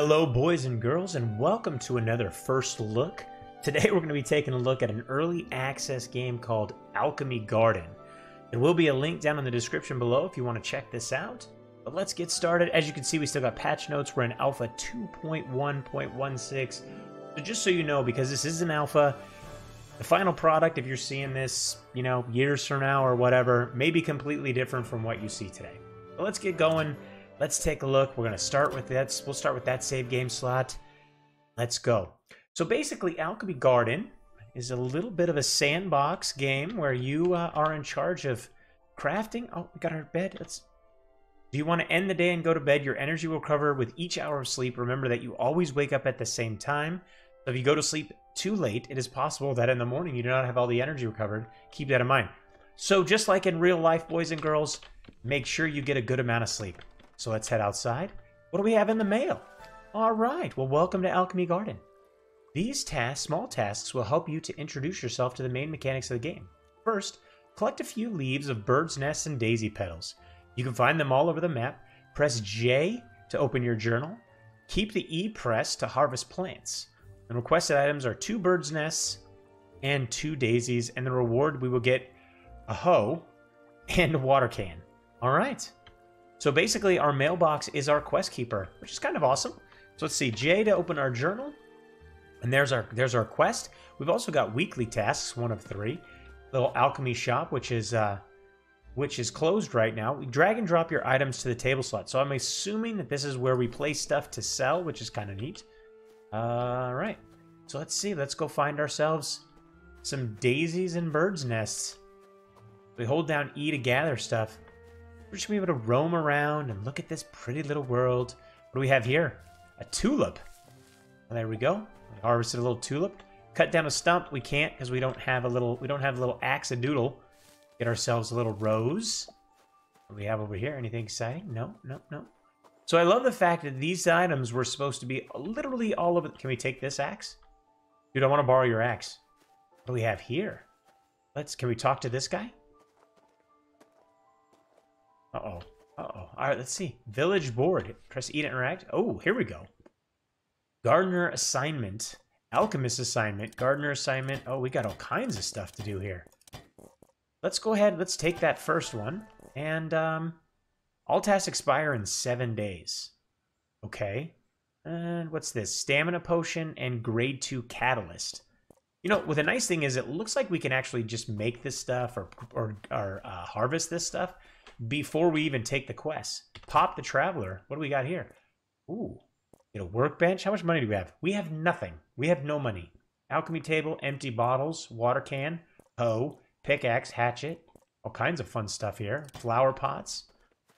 Hello, boys and girls, and welcome to another First Look. Today we're going to be taking a look at an early access game called Alchemy Garden. There will be a link down in the description below if you want to check this out. But let's get started. As you can see, we still got patch notes. We're in Alpha 2.1.16. So just so you know, because this is an alpha, the final product, if you're seeing this, you know, years from now or whatever, may be completely different from what you see today. But let's get going. Let's take a look. We're going to start with that. We'll start with that save game slot. Let's go. So basically, Alchemy Garden is a little bit of a sandbox game where you uh, are in charge of crafting. Oh, we got our bed. Let's. Do you want to end the day and go to bed? Your energy will recover with each hour of sleep. Remember that you always wake up at the same time. So if you go to sleep too late, it is possible that in the morning you do not have all the energy recovered. Keep that in mind. So just like in real life, boys and girls, make sure you get a good amount of sleep. So let's head outside. What do we have in the mail? All right, well, welcome to Alchemy Garden. These tasks, small tasks, will help you to introduce yourself to the main mechanics of the game. First, collect a few leaves of bird's nests and daisy petals. You can find them all over the map. Press J to open your journal. Keep the E pressed to harvest plants. The requested items are two bird's nests and two daisies, and the reward we will get a hoe and a water can. All right. So basically, our mailbox is our quest keeper, which is kind of awesome. So let's see, J to open our journal, and there's our there's our quest. We've also got weekly tasks, one of three. Little alchemy shop, which is uh, which is closed right now. We drag and drop your items to the table slot. So I'm assuming that this is where we place stuff to sell, which is kind of neat. All right. So let's see. Let's go find ourselves some daisies and birds' nests. We hold down E to gather stuff. We're just to be able to roam around and look at this pretty little world. What do we have here? A tulip. And there we go. We harvested a little tulip. Cut down a stump. We can't because we don't have a little we don't have a little axe and doodle. Get ourselves a little rose. What do we have over here? Anything exciting? No, no, no. So I love the fact that these items were supposed to be literally all over. Can we take this axe? Dude, I want to borrow your axe. What do we have here? Let's. Can we talk to this guy? Uh-oh. Uh-oh. All right, let's see. Village board. Press E to interact. Oh, here we go. Gardener assignment. Alchemist assignment. Gardener assignment. Oh, we got all kinds of stuff to do here. Let's go ahead. Let's take that first one. And um, all tasks expire in seven days. Okay. And what's this? Stamina potion and grade 2 catalyst. You know, what the nice thing is it looks like we can actually just make this stuff or, or, or uh, harvest this stuff before we even take the quest. Pop the Traveler. What do we got here? Ooh, get a workbench. How much money do we have? We have nothing. We have no money. Alchemy table, empty bottles, water can, hoe, pickaxe, hatchet. All kinds of fun stuff here. Flower pots.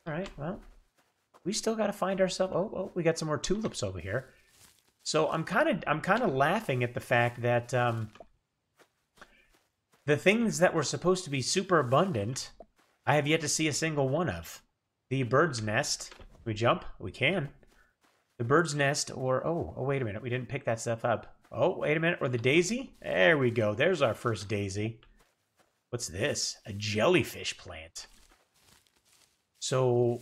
All right, well, we still got to find ourselves. Oh, oh, we got some more tulips over here. So I'm kind of I'm kind of laughing at the fact that um, the things that were supposed to be super abundant I have yet to see a single one of. The bird's nest. We jump? We can. The bird's nest or... Oh, oh, wait a minute. We didn't pick that stuff up. Oh, wait a minute. Or the daisy? There we go. There's our first daisy. What's this? A jellyfish plant. So,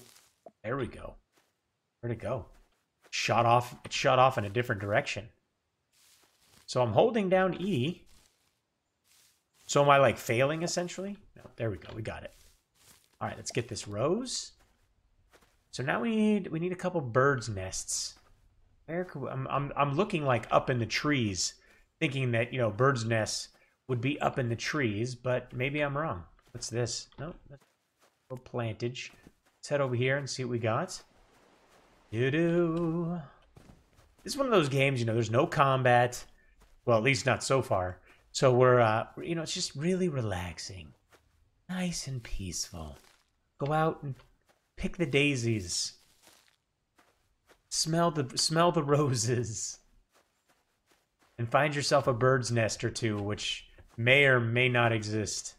there we go. Where'd it go? Shot off. It shot off in a different direction. So I'm holding down E. So am I like failing essentially? No, there we go. We got it. All right, let's get this rose. So now we need we need a couple birds' nests. Where could we, I'm I'm I'm looking like up in the trees, thinking that you know birds' nests would be up in the trees, but maybe I'm wrong. What's this? No, a little plantage. Let's head over here and see what we got. Do do. This is one of those games, you know. There's no combat. Well, at least not so far. So we're, uh, you know, it's just really relaxing, nice and peaceful. Go out and pick the daisies. Smell the smell the roses. And find yourself a bird's nest or two, which may or may not exist.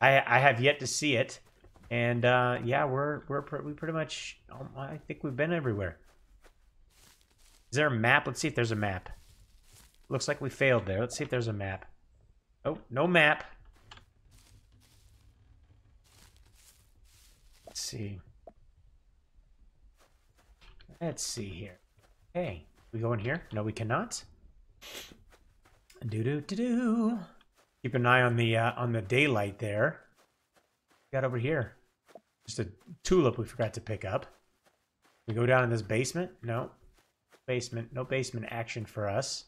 I I have yet to see it, and uh, yeah, we're we're we pretty much. Um, I think we've been everywhere. Is there a map? Let's see if there's a map. Looks like we failed there. Let's see if there's a map. Oh, no map. Let's see. Let's see here. Okay, we go in here? No, we cannot. Do do do do. Keep an eye on the uh, on the daylight there. Got over here. Just a tulip we forgot to pick up. We go down in this basement? No. Basement. No basement action for us.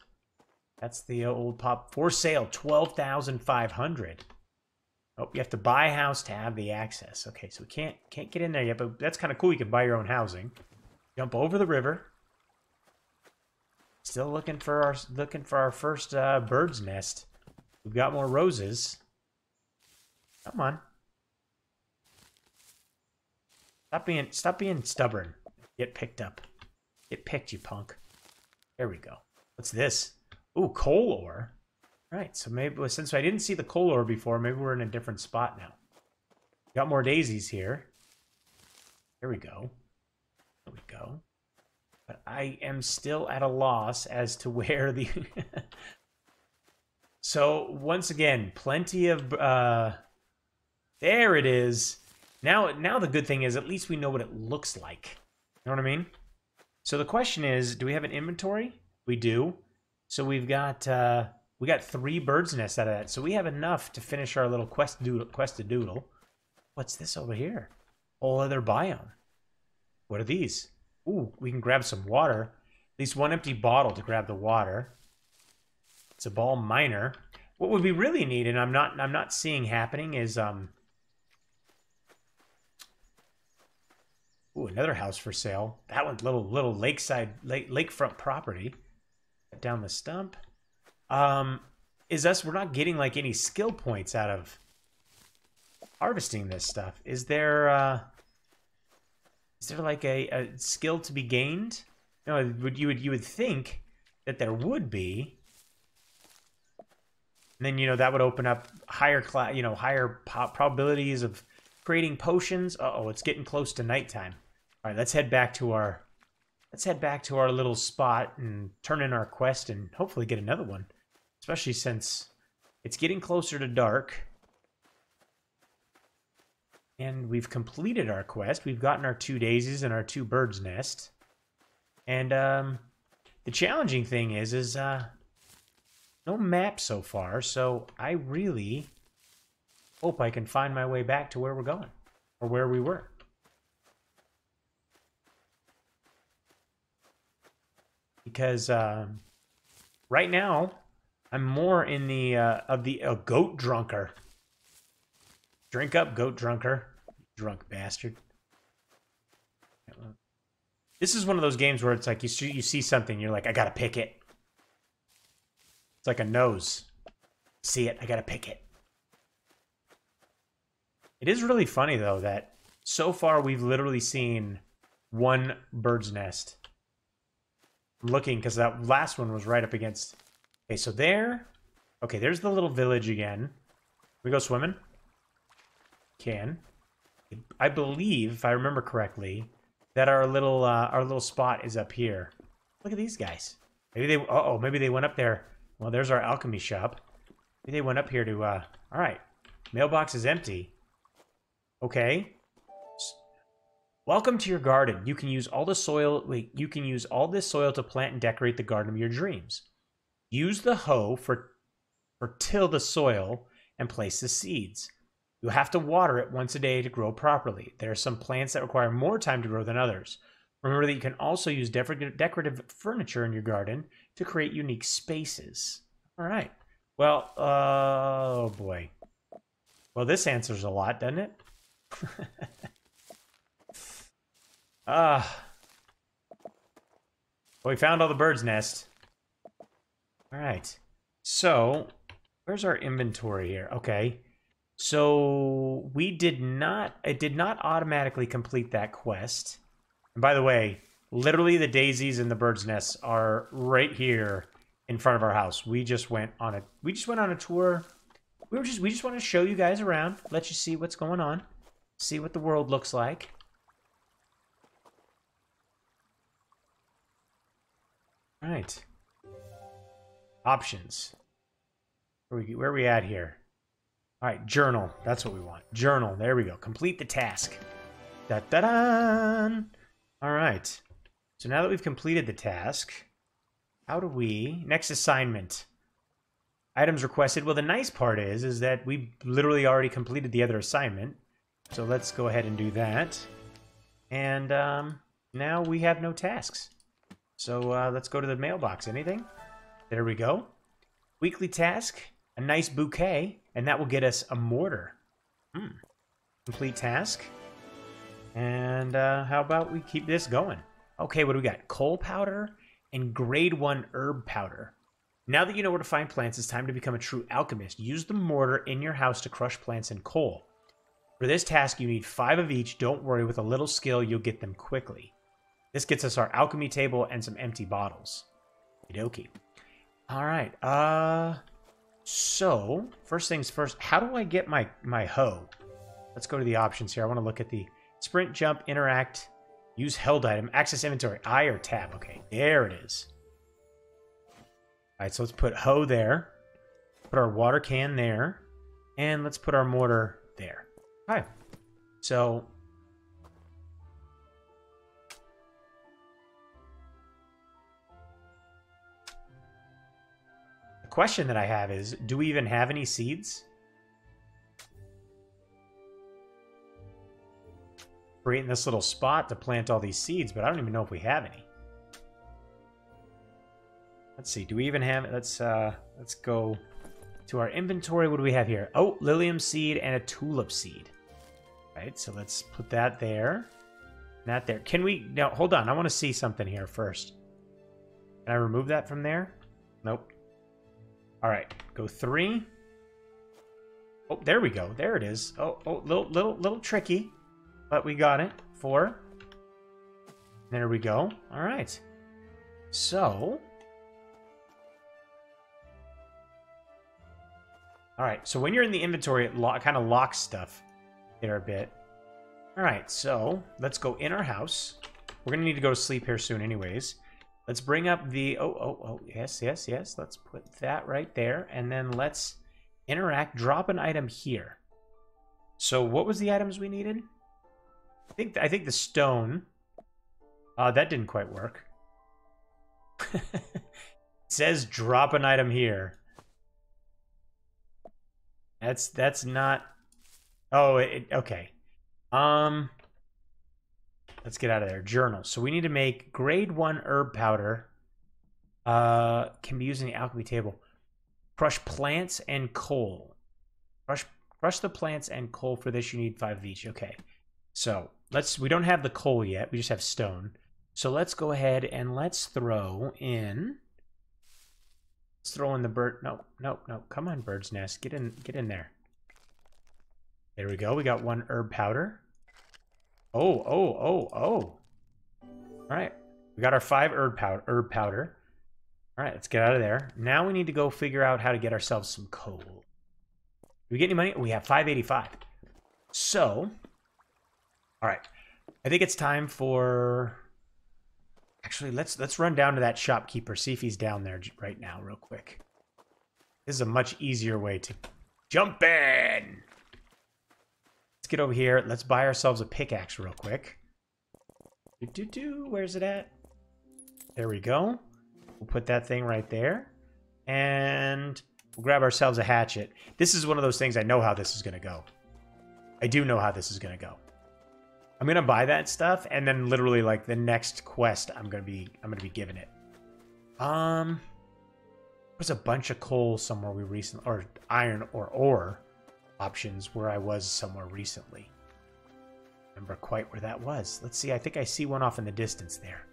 That's the old pop. For sale, 12500 Oh, you have to buy a house to have the access. Okay, so we can't can't get in there yet, but that's kind of cool. You can buy your own housing. Jump over the river. Still looking for our looking for our first uh, bird's nest. We've got more roses. Come on. Stop being stop being stubborn. Get picked up. Get picked, you punk. There we go. What's this? Ooh, coal ore. Right, so maybe since I didn't see the coal ore before, maybe we're in a different spot now. Got more daisies here. There we go. There we go. But I am still at a loss as to where the... so, once again, plenty of... Uh... There it is. Now, now the good thing is at least we know what it looks like. You know what I mean? So the question is, do we have an inventory? We do. So we've got... Uh... We got three bird's nests out of that. So we have enough to finish our little quest doodle, quest to doodle. What's this over here? Whole other biome. What are these? Ooh, we can grab some water. At least one empty bottle to grab the water. It's a ball miner. What would we really need, and I'm not I'm not seeing happening, is um Ooh, another house for sale. That one's little little lakeside lake lakefront property. Down the stump um, is us we're not getting like any skill points out of harvesting this stuff. Is there uh, is there like a, a skill to be gained? No, would you would you would think that there would be. And then you know that would open up higher class, you know, higher probabilities of creating potions. Uh oh, it's getting close to nighttime. All right, let's head back to our let's head back to our little spot and turn in our quest and hopefully get another one. Especially since it's getting closer to dark. And we've completed our quest. We've gotten our two daisies and our two birds' nest. And um, the challenging thing is, is uh, no map so far. So I really hope I can find my way back to where we're going. Or where we were. Because um, right now, I'm more in the uh, of the uh, goat drunker. Drink up, goat drunker, drunk bastard. This is one of those games where it's like you see, you see something, you're like, I gotta pick it. It's like a nose. See it, I gotta pick it. It is really funny though that so far we've literally seen one bird's nest. I'm looking because that last one was right up against Okay, so there. Okay, there's the little village again. we go swimming? Can. I believe, if I remember correctly, that our little uh, our little spot is up here. Look at these guys. Maybe they. Uh oh, maybe they went up there. Well, there's our alchemy shop. Maybe they went up here to. Uh, all right, mailbox is empty. Okay. Welcome to your garden. You can use all the soil. Wait, you can use all this soil to plant and decorate the garden of your dreams. Use the hoe for, for till the soil and place the seeds. You'll have to water it once a day to grow properly. There are some plants that require more time to grow than others. Remember that you can also use decorative furniture in your garden to create unique spaces. All right. Well, uh, oh boy. Well, this answers a lot, doesn't it? Ah. uh, well, we found all the birds' nest. All right. So, where's our inventory here? Okay. So, we did not, it did not automatically complete that quest. And by the way, literally the daisies and the bird's nests are right here in front of our house. We just went on a, we just went on a tour. We were just, we just want to show you guys around, let you see what's going on, see what the world looks like. All right. Options. Where we, where are we at here? All right, journal. That's what we want. Journal. There we go. Complete the task. Da da da. All right. So now that we've completed the task, how do we... Next assignment. Items requested. Well, the nice part is, is that we literally already completed the other assignment. So let's go ahead and do that. And um, now we have no tasks. So uh, let's go to the mailbox. Anything? There we go. Weekly task, a nice bouquet, and that will get us a mortar. Hmm. Complete task. And uh, how about we keep this going? Okay, what do we got? Coal powder and grade 1 herb powder. Now that you know where to find plants, it's time to become a true alchemist. Use the mortar in your house to crush plants and coal. For this task, you need five of each. Don't worry, with a little skill, you'll get them quickly. This gets us our alchemy table and some empty bottles. Okie All right. Uh, so first things first. How do I get my my hoe? Let's go to the options here. I want to look at the sprint, jump, interact, use held item, access inventory, I or tab. Okay, there it is. All right, so let's put hoe there. Put our water can there, and let's put our mortar there. All right. So question that I have is, do we even have any seeds? Creating this little spot to plant all these seeds, but I don't even know if we have any. Let's see, do we even have, let's, uh, let's go to our inventory. What do we have here? Oh, Lilium seed and a tulip seed. Right, so let's put that there. Not there. Can we, now, hold on, I want to see something here first. Can I remove that from there? Nope. All right, go three. Oh, there we go. There it is. Oh, oh, little, little, little tricky, but we got it. Four. There we go. All right. So. All right. So when you're in the inventory, it kind of locks stuff there a bit. All right. So let's go in our house. We're gonna need to go to sleep here soon, anyways. Let's bring up the, oh, oh, oh, yes, yes, yes. Let's put that right there. And then let's interact, drop an item here. So what was the items we needed? I think, I think the stone. Uh, that didn't quite work. it says drop an item here. That's, that's not, oh, it, okay. Um, Let's get out of there. Journal. So we need to make grade one herb powder. Uh, can be used in the alchemy table. Crush plants and coal. Crush crush the plants and coal. For this, you need five of each. Okay. So let's. We don't have the coal yet. We just have stone. So let's go ahead and let's throw in. Let's throw in the bird. No, no, no. Come on, bird's nest. Get in. Get in there. There we go. We got one herb powder. Oh, oh, oh, oh. All right. We got our five herb powder. Herb powder. All right, let's get out of there. Now we need to go figure out how to get ourselves some coal. Do we get any money? We have 585. So, all right. I think it's time for... Actually, let's let's run down to that shopkeeper, see if he's down there right now real quick. This is a much easier way to jump in. Let's get over here. Let's buy ourselves a pickaxe real quick. Do, do, do. Where's it at? There we go. We'll put that thing right there. And we'll grab ourselves a hatchet. This is one of those things I know how this is going to go. I do know how this is going to go. I'm going to buy that stuff and then literally like the next quest I'm going to be I'm going to be giving it. Um there's a bunch of coal somewhere we recently or iron or ore options where I was somewhere recently. Remember quite where that was. Let's see. I think I see one off in the distance there.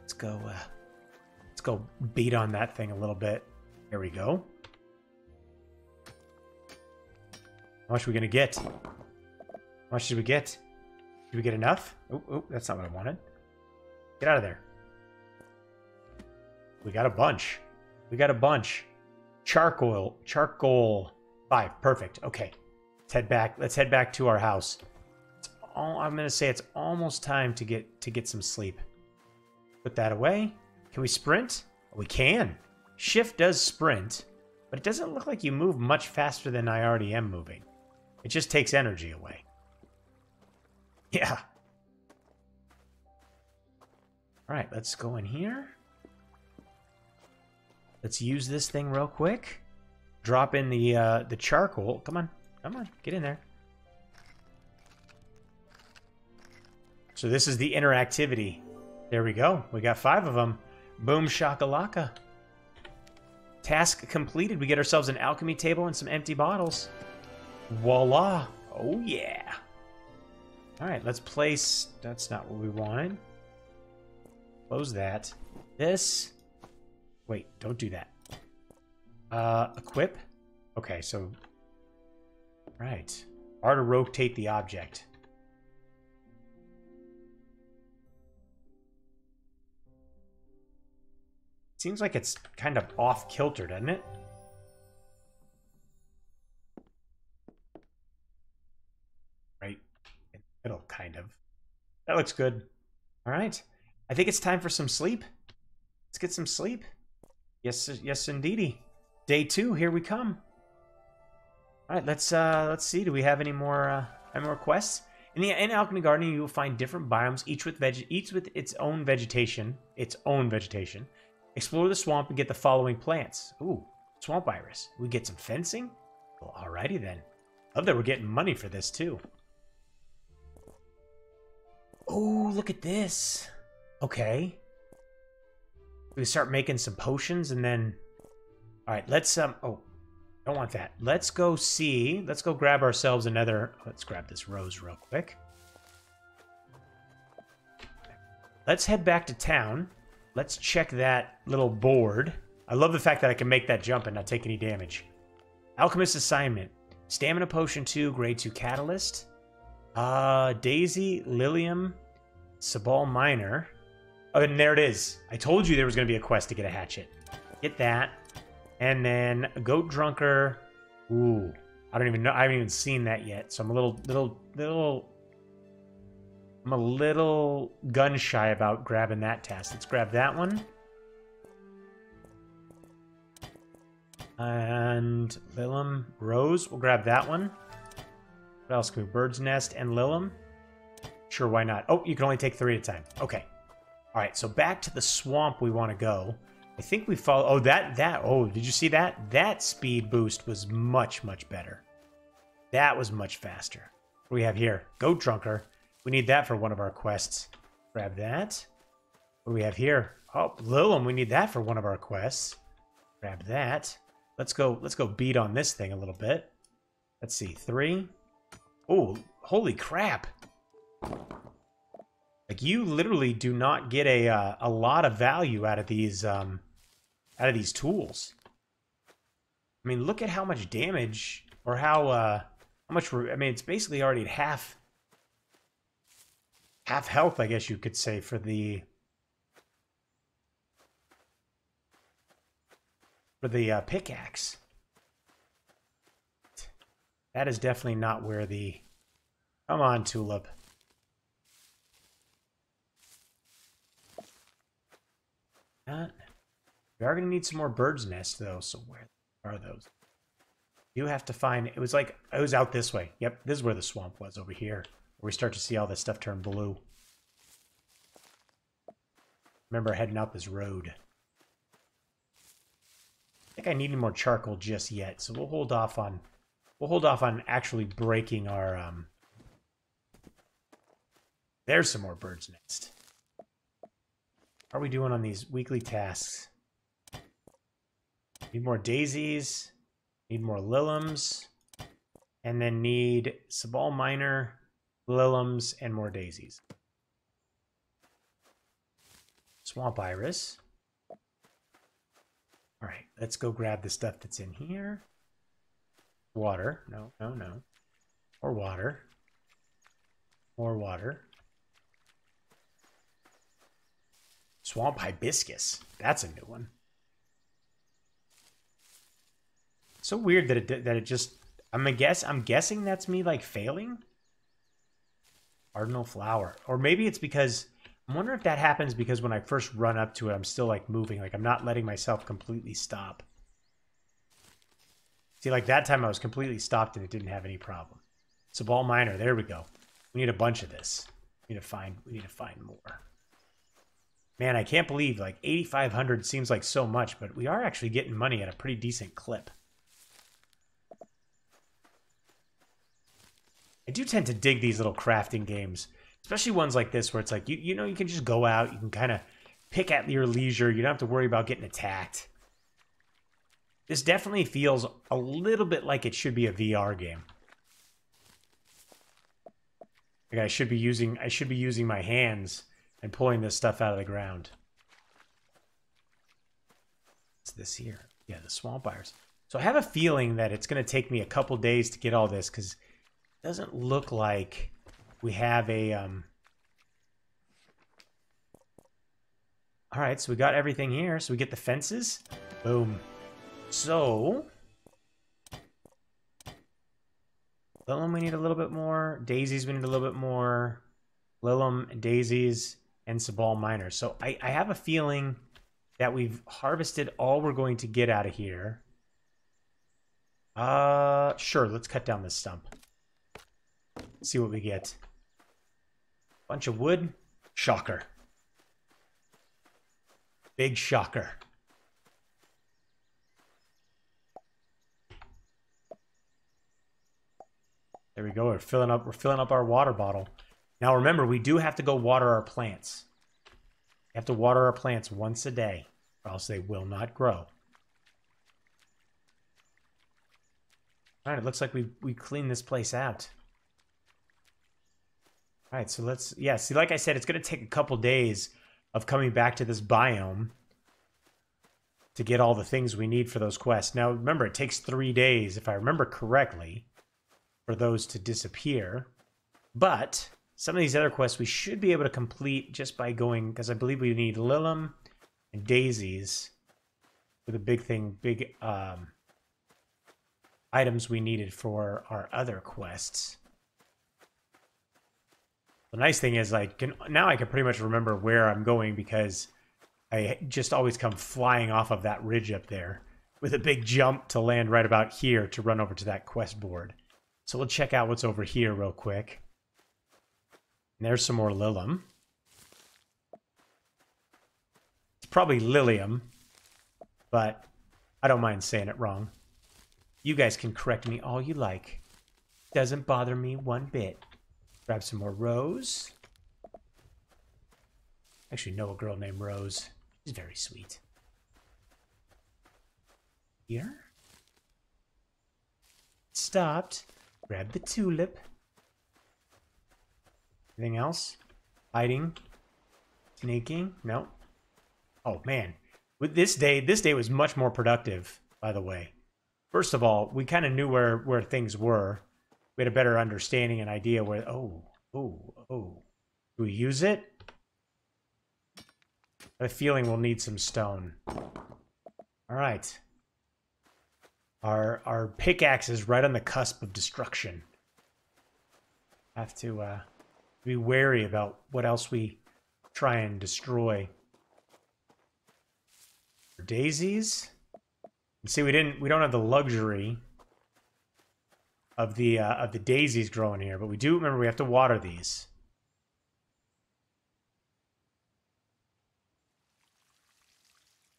Let's go. Uh, let's go beat on that thing a little bit. There we go. How much are we gonna get? How much did we get? Did we get enough? Oh, oh, that's not what I wanted. Get out of there. We got a bunch. We got a bunch. Charcoal. Charcoal. Five. Perfect. Okay. Let's head back. Let's head back to our house. All, I'm gonna say it's almost time to get to get some sleep. Put that away. Can we sprint? We can. Shift does sprint, but it doesn't look like you move much faster than I already am moving. It just takes energy away. Yeah. All right, let's go in here. Let's use this thing real quick. Drop in the uh, the charcoal. Come on, come on, get in there. So this is the interactivity. There we go. We got five of them. Boom shakalaka. Task completed. We get ourselves an alchemy table and some empty bottles. Voila. Oh, yeah. All right, let's place... That's not what we wanted. Close that. This... Wait, don't do that. Uh, equip? Okay, so... Right. R to rotate the object. Seems like it's kind of off kilter, doesn't it? Right in the middle, kind of. That looks good. All right. I think it's time for some sleep. Let's get some sleep. Yes, yes, indeedy. Day two, here we come. All right, let's uh, let's see. Do we have any more uh, any more quests? In the in Alchemy Garden, you will find different biomes, each with veg, each with its own vegetation, its own vegetation. Explore the swamp and get the following plants. Ooh, swamp iris. We get some fencing? Well, alrighty then. I love that we're getting money for this too. Oh, look at this. Okay. We start making some potions and then... Alright, let's... um. Oh, don't want that. Let's go see. Let's go grab ourselves another... Let's grab this rose real quick. Let's head back to town. Let's check that little board. I love the fact that I can make that jump and not take any damage. Alchemist assignment. Stamina potion 2, grade 2 catalyst. Uh, Daisy, Lilium, Sabal Minor. Oh, and there it is. I told you there was going to be a quest to get a hatchet. Get that. And then Goat Drunker. Ooh. I don't even know. I haven't even seen that yet. So I'm a little, little, little I'm a little gun shy about grabbing that task. Let's grab that one. And Lilum, Rose, we'll grab that one. What else can we? Bird's Nest and Lilum. Sure, why not? Oh, you can only take three at a time. Okay. All right, so back to the swamp we want to go. I think we follow. Oh, that, that, oh, did you see that? That speed boost was much, much better. That was much faster. What do we have here? Goat Drunker. We need that for one of our quests. Grab that. What do we have here? Oh, Lilum, we need that for one of our quests. Grab that. Let's go, let's go beat on this thing a little bit. Let's see, three. Oh, holy crap. Like you literally do not get a uh, a lot of value out of these um out of these tools. I mean, look at how much damage or how uh how much I mean, it's basically already half half health, I guess you could say, for the for the uh, pickaxe. That is definitely not where the... Come on, Tulip. Not... We are going to need some more bird's nests, though, so where are those? You have to find... It was like... It was out this way. Yep, this is where the swamp was, over here where we start to see all this stuff turn blue. Remember heading out this road. I think I need more charcoal just yet, so we'll hold off on we'll hold off on actually breaking our um There's some more bird's nest. How are we doing on these weekly tasks? Need more daisies, need more liliums, and then need Sabal Minor, Liliums, and more daisies. Swamp Iris. All right, let's go grab the stuff that's in here. Water. No, no, no. More water. More water. Swamp Hibiscus. That's a new one. So weird that it that it just I'm a guess I'm guessing that's me like failing Cardinal flower. Or maybe it's because I'm wondering if that happens because when I first run up to it, I'm still like moving. Like I'm not letting myself completely stop. See, like that time I was completely stopped and it didn't have any problem. it's a ball Miner, there we go. We need a bunch of this. We need to find we need to find more. Man, I can't believe like 8,500 seems like so much, but we are actually getting money at a pretty decent clip. I do tend to dig these little crafting games, especially ones like this where it's like, you, you know, you can just go out, you can kind of pick at your leisure. You don't have to worry about getting attacked. This definitely feels a little bit like it should be a VR game. Like I should be using I should be using my hands and pulling this stuff out of the ground. What's this here? Yeah, the swamp buyers. So I have a feeling that it's going to take me a couple days to get all this because doesn't look like we have a um, All right, so we got everything here. So we get the fences. Boom. So... Lilium, we need a little bit more. Daisies, we need a little bit more. Lilium, daisies, and Sabal minors. So I, I have a feeling that we've harvested all we're going to get out of here. Uh, sure, let's cut down this stump. See what we get. Bunch of wood. Shocker. Big shocker. There we go. We're filling up. We're filling up our water bottle. Now remember, we do have to go water our plants. We have to water our plants once a day, or else they will not grow. All right. It looks like we we cleaned this place out. All right. So let's yeah. See, like I said, it's going to take a couple days of coming back to this biome to get all the things we need for those quests. Now, remember, it takes three days, if I remember correctly, for those to disappear. But some of these other quests we should be able to complete just by going, because I believe we need Lilium and Daisies for the big thing, big um, items we needed for our other quests. The nice thing is, like, can, now I can pretty much remember where I'm going because I just always come flying off of that ridge up there with a big jump to land right about here to run over to that quest board. So we'll check out what's over here real quick. And there's some more Lilium. It's probably Lilium, but I don't mind saying it wrong. You guys can correct me all you like. Doesn't bother me one bit. Grab some more Rose. Actually know a girl named Rose. She's very sweet. Here. Stopped. Grab the tulip. Anything else? Hiding? Sneaking? No. Oh man. With this day, this day was much more productive, by the way. First of all, we kind of knew where, where things were we had a better understanding and idea where, oh, oh, oh. Do we use it? A feeling we'll need some stone. All right. Our our pickaxe is right on the cusp of destruction. Have to uh, be wary about what else we try and destroy. Daisies. See, we didn't. We don't have the luxury of the uh, of the daisies growing here, but we do remember we have to water these.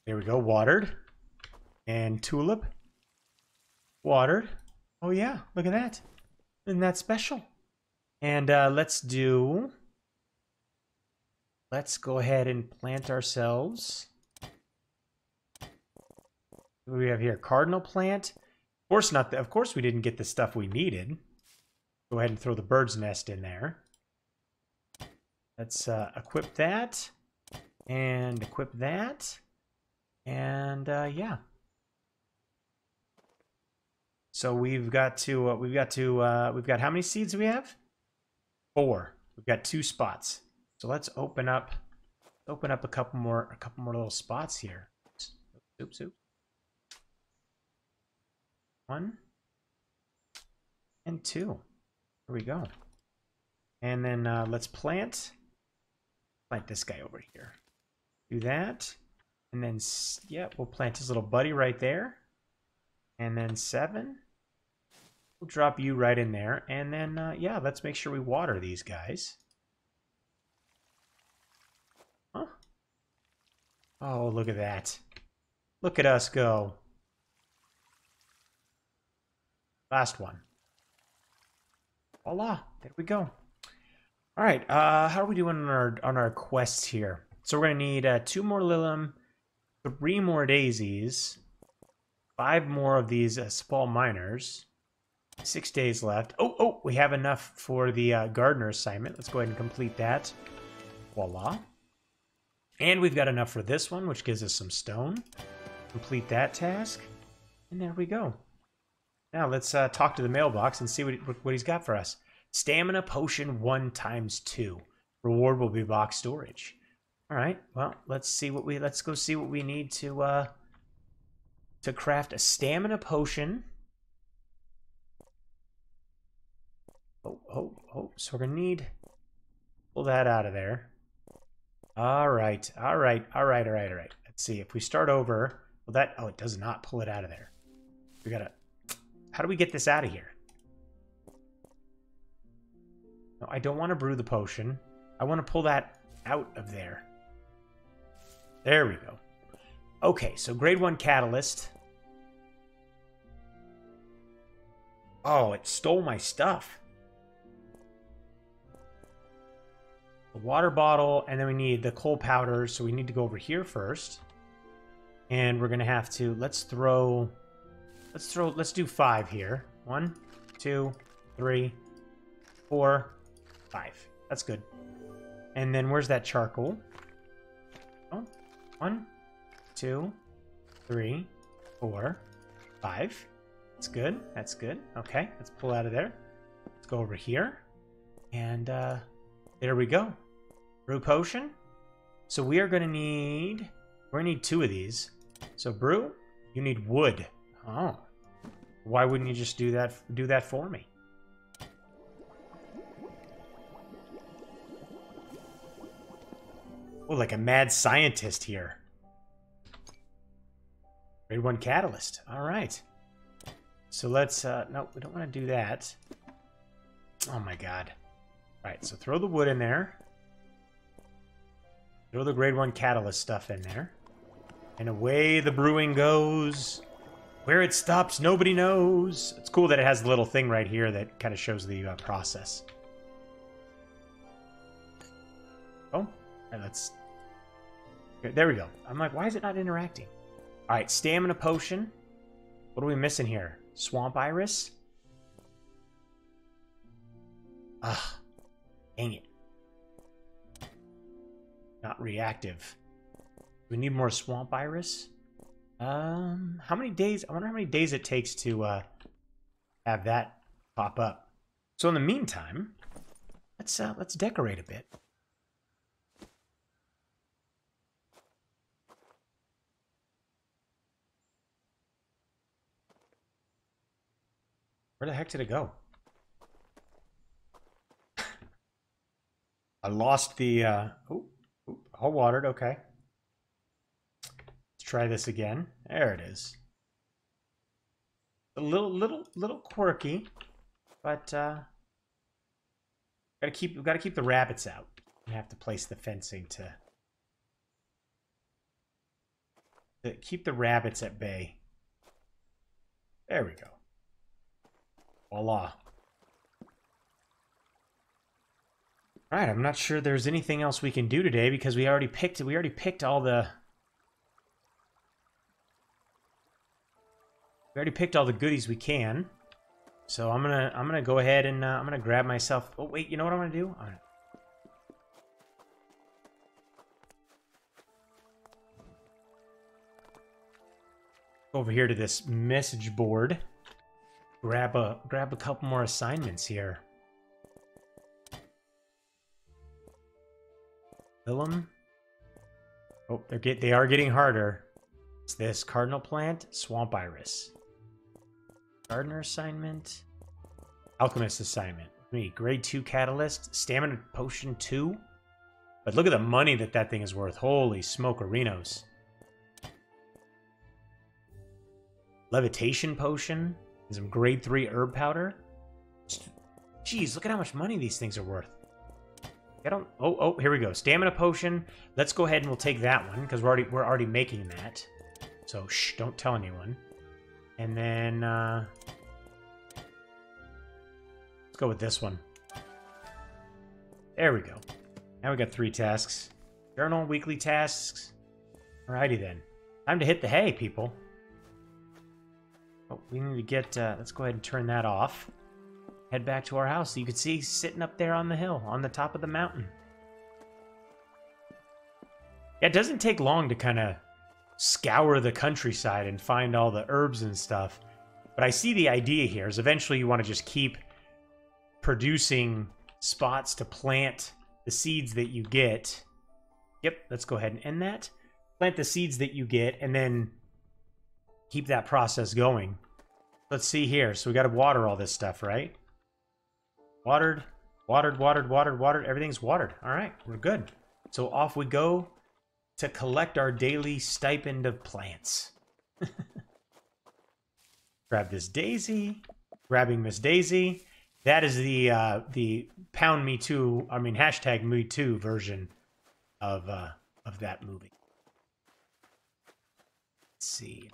There we go, watered. And tulip, watered. Oh yeah, look at that. Isn't that special? And uh, let's do, let's go ahead and plant ourselves. What do we have here? Cardinal plant course not. The, of course we didn't get the stuff we needed. Go ahead and throw the bird's nest in there. Let's uh, equip that and equip that. And uh, yeah. So we've got to uh, we've got to uh, we've got how many seeds do we have? Four. We've got two spots. So let's open up open up a couple more a couple more little spots here. Oops, oops. One and two. Here we go. And then uh, let's plant. Plant this guy over here. Do that. And then, yeah, we'll plant his little buddy right there. And then seven. We'll drop you right in there. And then, uh, yeah, let's make sure we water these guys. Huh? Oh, look at that. Look at us go. Last one. Voila, there we go. All right, uh, how are we doing on our on our quests here? So we're gonna need uh, two more Lilim, three more daisies, five more of these uh, small miners. Six days left. Oh, oh, we have enough for the uh, gardener assignment. Let's go ahead and complete that. Voila. And we've got enough for this one, which gives us some stone. Complete that task. And there we go. Now let's uh, talk to the mailbox and see what, what he's got for us. Stamina potion one times two. Reward will be box storage. All right. Well, let's see what we let's go see what we need to uh to craft a stamina potion. Oh, oh, oh. So we're gonna need pull that out of there. All right, all right, all right, all right, all right. Let's see if we start over. Well, that oh, it does not pull it out of there. We gotta. How do we get this out of here? No, I don't want to brew the potion. I want to pull that out of there. There we go. Okay, so grade one catalyst. Oh, it stole my stuff. The water bottle, and then we need the coal powder, so we need to go over here first. And we're gonna have to let's throw let's throw let's do five here. One, two, three, four, five. That's good. And then where's that charcoal? Oh, one, two, three, four, five. That's good. That's good. Okay, let's pull out of there. Let's go over here. And uh, there we go. Brew potion. So we are going to need... We're going to need two of these. So brew, you need wood. Oh. Why wouldn't you just do that do that for me? Oh, like a mad scientist here. Grade 1 catalyst. All right. So let's... Uh, no, we don't want to do that. Oh my god. All right, so throw the wood in there. Throw the grade 1 catalyst stuff in there. And away the brewing goes. Where it stops, nobody knows. It's cool that it has the little thing right here that kind of shows the uh, process. Oh, let's there we go. I'm like, why is it not interacting? All right, stamina potion. What are we missing here? Swamp iris? Ah, dang it. Not reactive. We need more swamp iris. Um, how many days? I wonder how many days it takes to uh, have that pop up. So in the meantime, let's uh, let's decorate a bit. Where the heck did it go? I lost the, uh, oh, all watered, okay. Try this again. There it is. A little, little, little quirky, but, uh, gotta keep, gotta keep the rabbits out. We have to place the fencing to, to keep the rabbits at bay. There we go. Voila. All right, I'm not sure there's anything else we can do today because we already picked we already picked all the we already picked all the goodies we can. So I'm gonna I'm gonna go ahead and uh, I'm gonna grab myself. Oh wait, you know what I'm gonna do? I'm gonna... over here to this message board grab a grab a couple more assignments here. Willem. Oh, they're get they are getting harder. It's this cardinal plant, swamp iris. Gardener assignment. Alchemist assignment. Me, grade 2 catalyst, stamina potion 2. But look at the money that that thing is worth. Holy smoke, arenos. Levitation potion and some grade 3 herb powder. Jeez, look at how much money these things are worth. I don't. Oh, oh, here we go. Stamina potion. Let's go ahead and we'll take that one because we're already we're already making that. So shh, don't tell anyone. And then uh, let's go with this one. There we go. Now we got three tasks. Journal, weekly tasks. Alrighty then. Time to hit the hay, people. Oh, we need to get, uh, let's go ahead and turn that off. Head back to our house. You can see sitting up there on the hill, on the top of the mountain. Yeah, it doesn't take long to kind of scour the countryside and find all the herbs and stuff. But I see the idea here is eventually you want to just keep producing spots to plant the seeds that you get. Yep, let's go ahead and end that. Plant the seeds that you get and then keep that process going. Let's see here. So we got to water all this stuff, right? Watered, watered, watered, watered, watered. Everything's watered. All right, we're good. So off we go to collect our daily stipend of plants. Grab this daisy. Grabbing Miss Daisy. That is the uh, the pound me too. I mean hashtag me too version of uh, of that movie. Let's see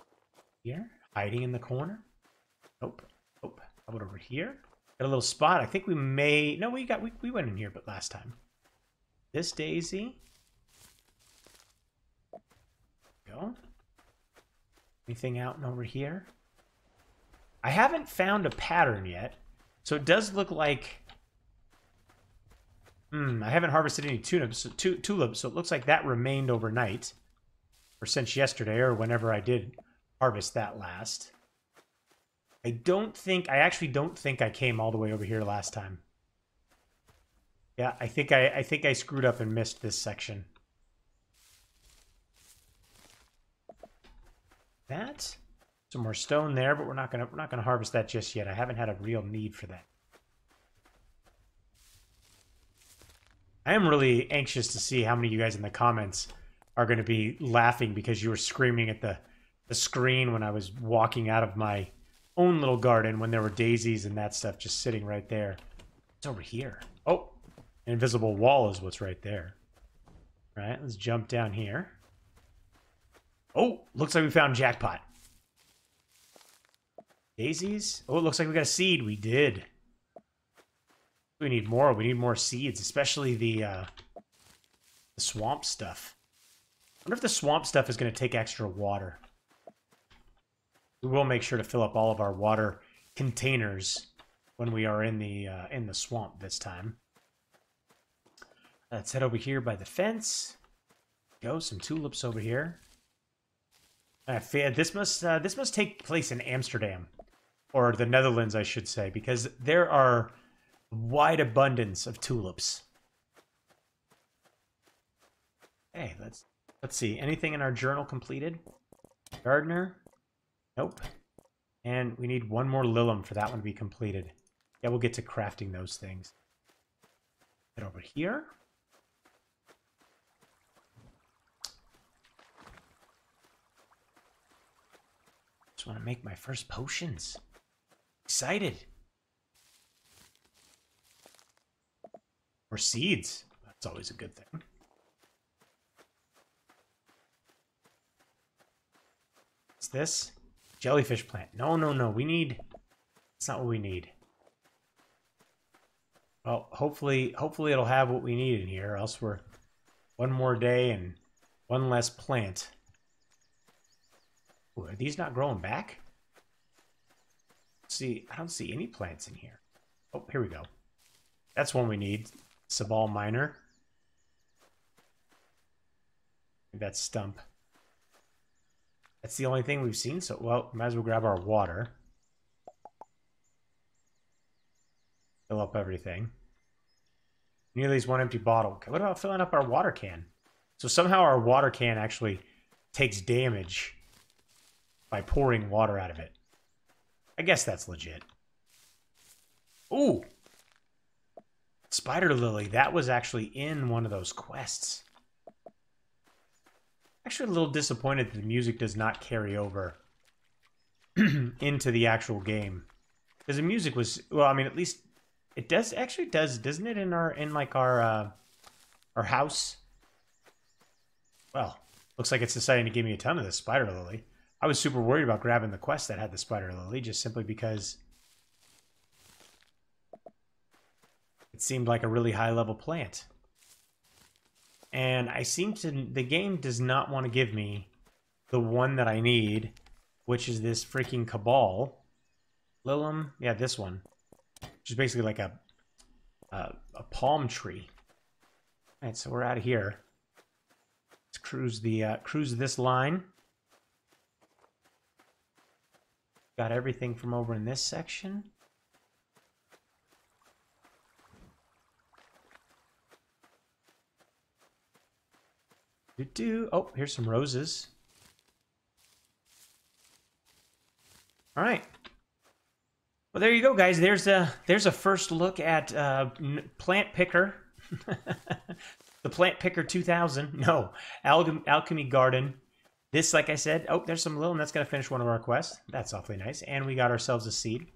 here, hiding in the corner. Nope. Nope. How about over here? Got a little spot. I think we may. No, we got we we went in here, but last time. This daisy. Go. Anything out and over here? I haven't found a pattern yet. So it does look like... Hmm, I haven't harvested any tulips, tulips, so it looks like that remained overnight. Or since yesterday, or whenever I did harvest that last. I don't think... I actually don't think I came all the way over here last time. Yeah, I think I, I think I screwed up and missed this section. That some more stone there, but we're not gonna we're not gonna harvest that just yet. I haven't had a real need for that. I am really anxious to see how many of you guys in the comments are going to be laughing because you were screaming at the the screen when I was walking out of my own little garden when there were daisies and that stuff just sitting right there. It's over here. Oh, invisible wall is what's right there. All right, let's jump down here. Oh, looks like we found jackpot. Daisies? Oh, it looks like we got a seed. We did. We need more. We need more seeds, especially the, uh, the swamp stuff. I wonder if the swamp stuff is going to take extra water. We will make sure to fill up all of our water containers when we are in the uh, in the swamp this time. Let's head over here by the fence. Go, some tulips over here. I feel this must uh, this must take place in Amsterdam or the Netherlands, I should say, because there are wide abundance of tulips. Hey, let's let's see. Anything in our journal completed? Gardener? Nope. And we need one more Lilium for that one to be completed. Yeah, we'll get to crafting those things. Get over here. Want to make my first potions. Excited. Or seeds. That's always a good thing. What's this? Jellyfish plant. No, no, no. We need... That's not what we need. Well, hopefully, hopefully it'll have what we need in here, else we're one more day and one less plant. Ooh, are these not growing back? see, I don't see any plants in here. Oh, here we go. That's one we need. Sabal Minor. That's Stump. That's the only thing we've seen, so, well, might as well grab our water. Fill up everything. Nearly least one empty bottle. What about filling up our water can? So somehow our water can actually takes damage by pouring water out of it. I guess that's legit. Ooh. Spider Lily. That was actually in one of those quests. Actually, a little disappointed that the music does not carry over into the actual game. Because the music was, well, I mean, at least it does, actually does, doesn't it, in our, in like our, uh, or house. Well, looks like it's deciding to give me a ton of this spider lily. I was super worried about grabbing the quest that had the spider lily just simply because it seemed like a really high level plant. And I seem to, the game does not want to give me the one that I need, which is this freaking Sabal. Lilium, yeah, this one. Which is basically like a, a, a palm tree. All right, so we're out of here. Let's cruise the uh, cruise this line. Got everything from over in this section. Do do. Oh, here's some roses. All right. Well, there you go, guys. There's a there's a first look at uh, Plant Picker, the Plant Picker 2000. No, Al Alchemy Garden. This, like I said, oh, there's some little, and that's going to finish one of our quests. That's awfully nice. And we got ourselves a seed.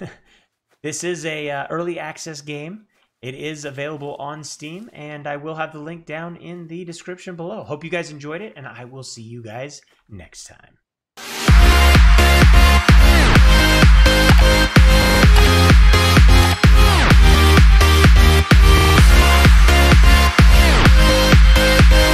this is a uh, early access game. It is available on Steam, and I will have the link down in the description below. Hope you guys enjoyed it, and I will see you guys next time. We'll